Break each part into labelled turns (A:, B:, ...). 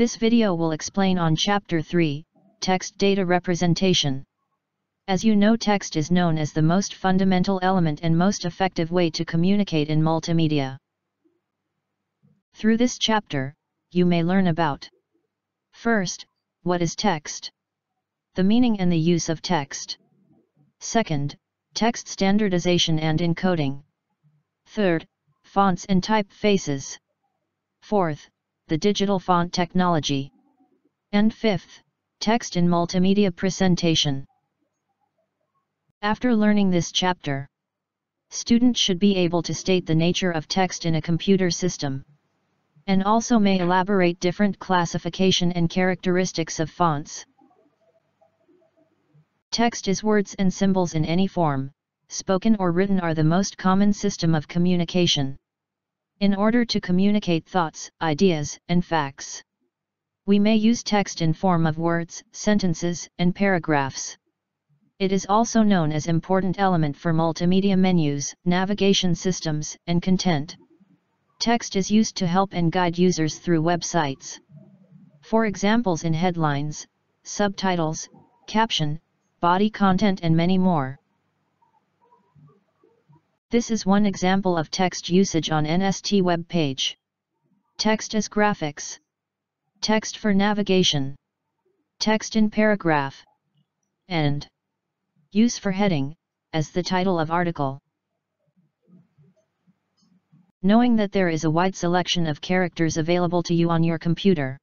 A: This video will explain on Chapter 3, Text Data Representation. As you know text is known as the most fundamental element and most effective way to communicate in multimedia. Through this chapter, you may learn about First, what is text? The meaning and the use of text. Second, text standardization and encoding. Third, fonts and typefaces. Fourth, the digital font technology. And fifth, text in multimedia presentation. After learning this chapter, students should be able to state the nature of text in a computer system and also may elaborate different classification and characteristics of fonts. Text is words and symbols in any form, spoken or written are the most common system of communication. In order to communicate thoughts, ideas, and facts, we may use text in form of words, sentences, and paragraphs. It is also known as important element for multimedia menus, navigation systems, and content. Text is used to help and guide users through websites. For examples in headlines, subtitles, caption, body content and many more. This is one example of text usage on NST web page. Text as graphics. Text for navigation. Text in paragraph. And use for heading, as the title of article. Knowing that there is a wide selection of characters available to you on your computer.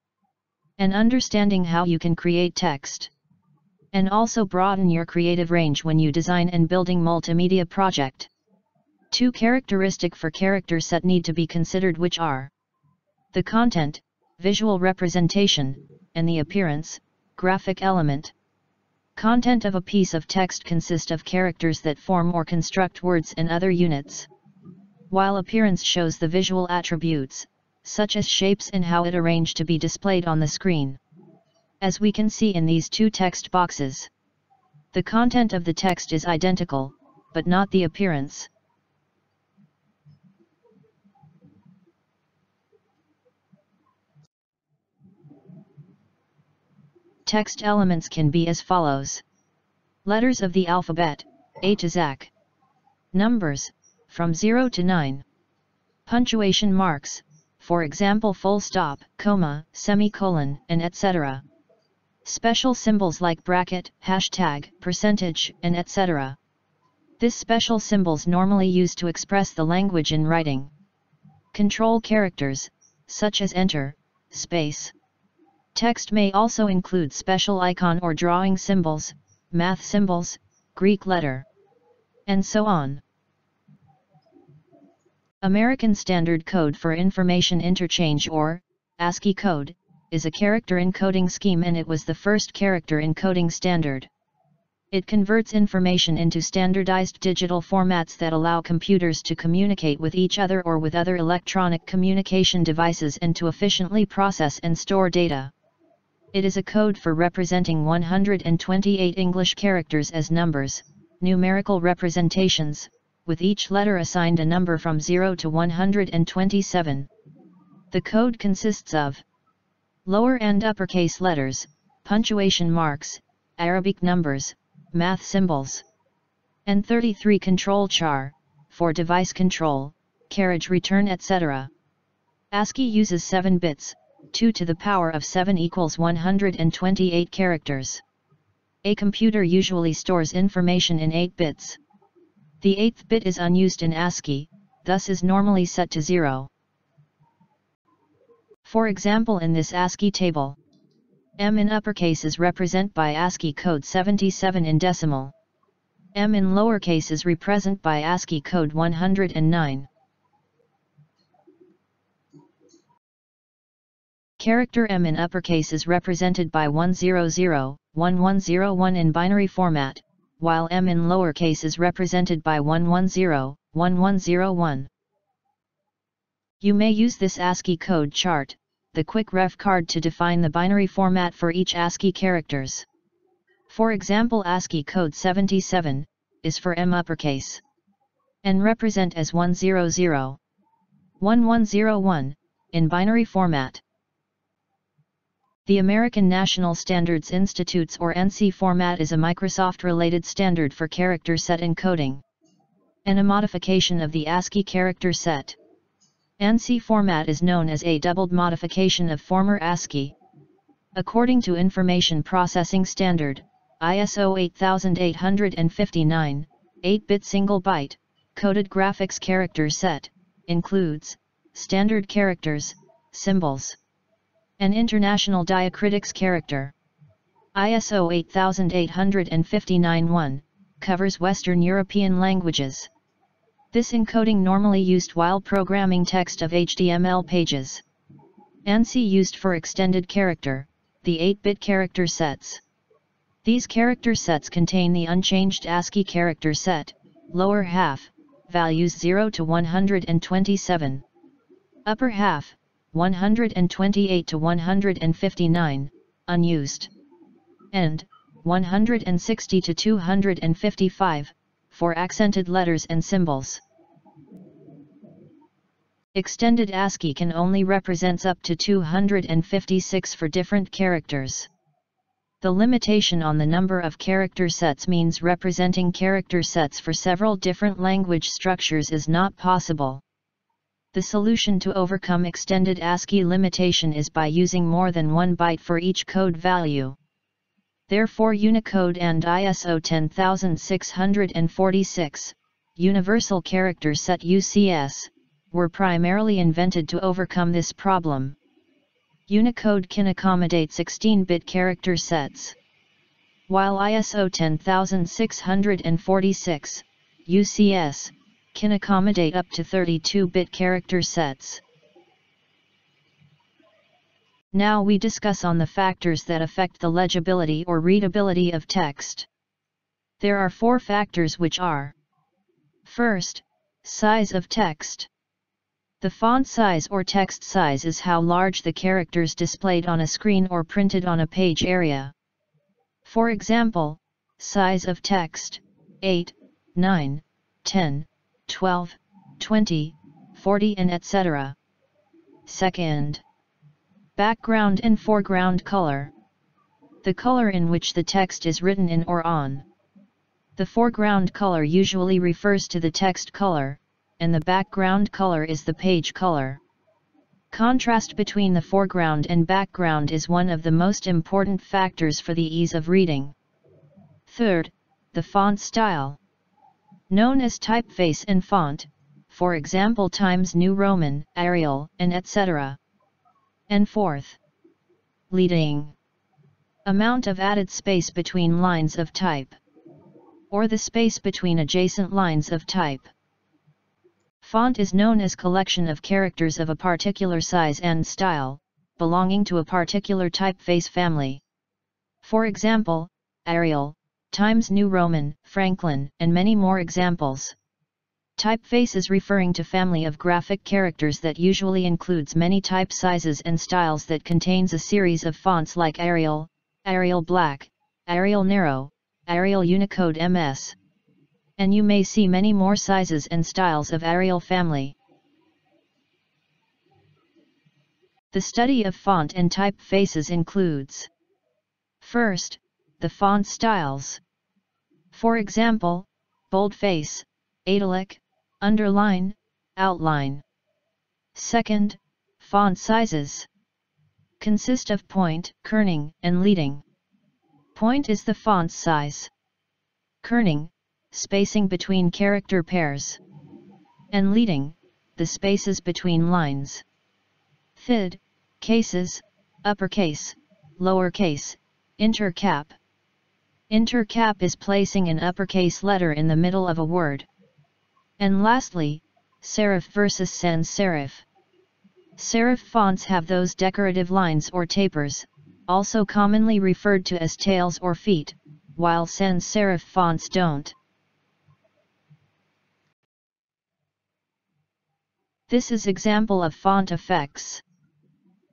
A: And understanding how you can create text. And also broaden your creative range when you design and building multimedia project. Two characteristic for character set need to be considered which are the content, visual representation, and the appearance, graphic element. Content of a piece of text consist of characters that form or construct words and other units. While appearance shows the visual attributes, such as shapes and how it arranged to be displayed on the screen. As we can see in these two text boxes. The content of the text is identical, but not the appearance. Text elements can be as follows. Letters of the alphabet, A to Z. Numbers, from 0 to 9. Punctuation marks, for example full stop, comma, semicolon, and etc. Special symbols like bracket, hashtag, percentage, and etc. This special symbols normally used to express the language in writing. Control characters, such as enter, space, Text may also include special icon or drawing symbols, math symbols, Greek letter, and so on. American Standard Code for Information Interchange or, ASCII code, is a character encoding scheme and it was the first character encoding standard. It converts information into standardized digital formats that allow computers to communicate with each other or with other electronic communication devices and to efficiently process and store data. It is a code for representing 128 English characters as numbers, numerical representations, with each letter assigned a number from 0 to 127. The code consists of lower and uppercase letters, punctuation marks, Arabic numbers, math symbols, and 33 control char, for device control, carriage return etc. ASCII uses 7 bits, 2 to the power of 7 equals 128 characters. A computer usually stores information in 8 bits. The 8th bit is unused in ASCII, thus is normally set to 0. For example in this ASCII table, M in uppercase is represent by ASCII code 77 in decimal. M in lowercase is represent by ASCII code 109. Character M in uppercase is represented by 100, 1101 in binary format, while M in lowercase is represented by 110, 1101. You may use this ASCII code chart, the quick ref card to define the binary format for each ASCII characters. For example ASCII code 77, is for M uppercase. And represent as 100, 1101, in binary format. The American National Standards Institute's or ANSI format is a Microsoft-related standard for character set encoding and a modification of the ASCII character set. ANSI format is known as a doubled modification of former ASCII. According to Information Processing Standard, ISO 8859, 8-bit single byte, coded graphics character set, includes, standard characters, symbols, and international diacritics character. ISO 8859-1, covers Western European languages. This encoding normally used while programming text of HTML pages. ANSI used for extended character, the 8-bit character sets. These character sets contain the unchanged ASCII character set, lower half, values 0 to 127. Upper half, 128 to 159, unused. End, 160 to 255, for accented letters and symbols. Extended ASCII can only represents up to 256 for different characters. The limitation on the number of character sets means representing character sets for several different language structures is not possible. The solution to overcome extended ASCII limitation is by using more than one byte for each code value. Therefore Unicode and ISO 10646, Universal Character Set UCS, were primarily invented to overcome this problem. Unicode can accommodate 16-bit character sets. While ISO 10646, UCS, can accommodate up to 32-bit character sets. Now we discuss on the factors that affect the legibility or readability of text. There are four factors which are First, size of text. The font size or text size is how large the characters displayed on a screen or printed on a page area. For example, size of text, 8, 9, 10, 12, 20, 40 and etc. Second, Background and foreground color. The color in which the text is written in or on. The foreground color usually refers to the text color, and the background color is the page color. Contrast between the foreground and background is one of the most important factors for the ease of reading. Third, the font style. Known as typeface and font, for example Times New Roman, Arial, and etc and fourth. Leading. Amount of added space between lines of type. Or the space between adjacent lines of type. Font is known as collection of characters of a particular size and style, belonging to a particular typeface family. For example, Arial, Times New Roman, Franklin, and many more examples. Typeface is referring to family of graphic characters that usually includes many type sizes and styles that contains a series of fonts like Arial, Arial Black, Arial Narrow, Arial Unicode MS. And you may see many more sizes and styles of Arial family. The study of font and typefaces includes First, the font styles. For example, boldface, italic, underline, outline. Second, font sizes. Consist of point, kerning, and leading. Point is the font size. Kerning, spacing between character pairs. And leading, the spaces between lines. Thid, cases, uppercase, lowercase, intercap. Intercap is placing an uppercase letter in the middle of a word. And lastly, serif versus sans serif. Serif fonts have those decorative lines or tapers, also commonly referred to as tails or feet, while sans serif fonts don't. This is example of font effects.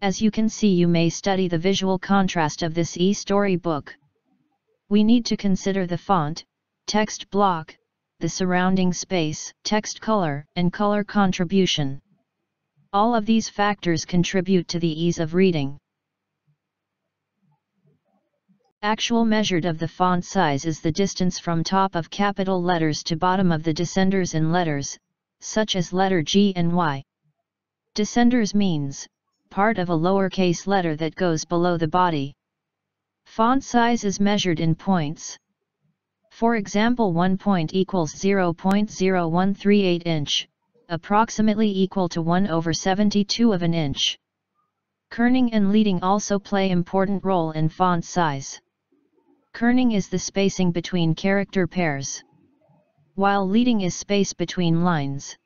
A: As you can see you may study the visual contrast of this e-story book. We need to consider the font, text block, the surrounding space, text color, and color contribution. All of these factors contribute to the ease of reading. Actual measured of the font size is the distance from top of capital letters to bottom of the descenders in letters, such as letter G and Y. Descenders means, part of a lowercase letter that goes below the body. Font size is measured in points. For example 1 point equals 0.0138 inch, approximately equal to 1 over 72 of an inch. Kerning and leading also play important role in font size. Kerning is the spacing between character pairs. While leading is space between lines.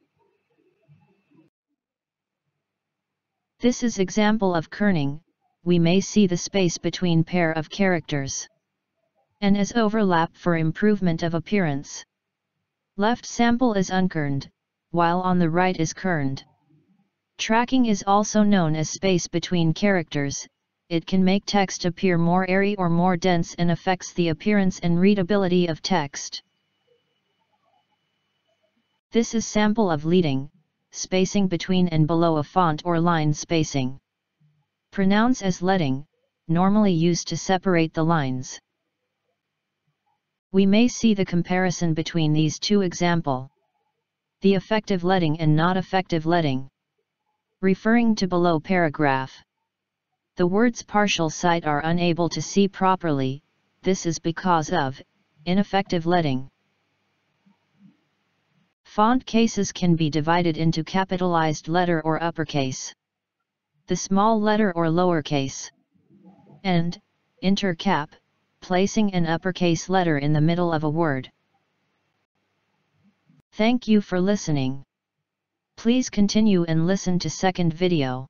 A: This is example of kerning, we may see the space between pair of characters. and as overlap for improvement of appearance. Left sample is unkerned, while on the right is kerned. Tracking is also known as space between characters, it can make text appear more airy or more dense and affects the appearance and readability of text. This is sample of leading, spacing between and below a font or line spacing. Pronounce as letting, normally used to separate the lines. We may see the comparison between these two example. The effective letting and not effective letting. Referring to below paragraph. The words partial sight are unable to see properly, this is because of ineffective letting. Font cases can be divided into capitalized letter or uppercase. The small letter or lowercase. And, intercap, placing an uppercase letter in the middle of a word. Thank you for listening. Please continue and listen to second video.